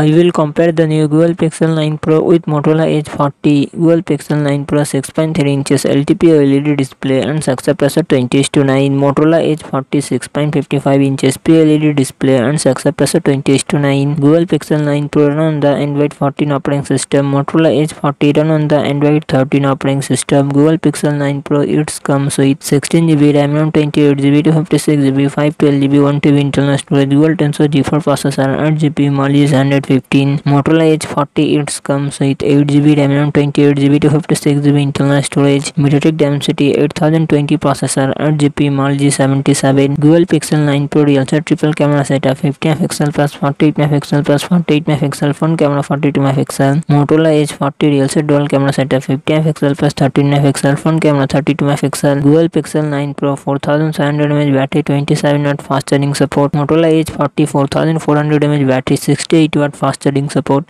I will compare the new Google Pixel 9 Pro with Motorola Edge 40. Google Pixel 9 Pro 6.3 inches LTP OLED display and successor pressure 20 to 9. Motorola Edge 40 6.55 inches pOLED display and successor pressure 20 to 9. Google Pixel 9 Pro run on the Android 14 operating system. Motorola Edge 40 run on the Android 13 operating system. Google Pixel 9 Pro it comes with 16GB RAM, ROM 28GB, 256GB, 512GB, 1TB internal storage, Google Tensor G4 processor, 8GB, MOLIS, 100 15 Motorola Edge 40 it comes with 8GB RAM and 28GB to 56GB internal storage MediaTek Dimensity 8020 processor 8GP Mali G77 Google Pixel 9 Pro also triple camera setup 50MP plus 48MP plus 48MP phone camera 42MP Motorola Edge 40 also dual camera setup 50MP plus 13MP phone camera 32MP Google Pixel 9 Pro 4700 mAh battery 27 watt fast charging support Motorola Edge 40 4400 mAh battery 68 watt fast charging support.